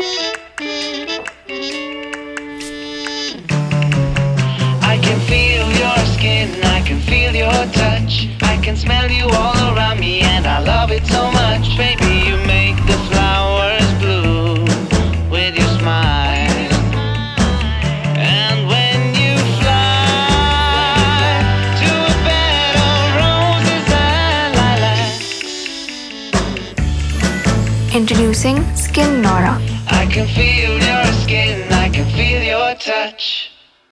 I can feel your skin, I can feel your touch. I can smell you all around me, and I love it so much. Introducing SKINN Noura. I can feel your skin, I can feel your touch.